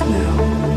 now.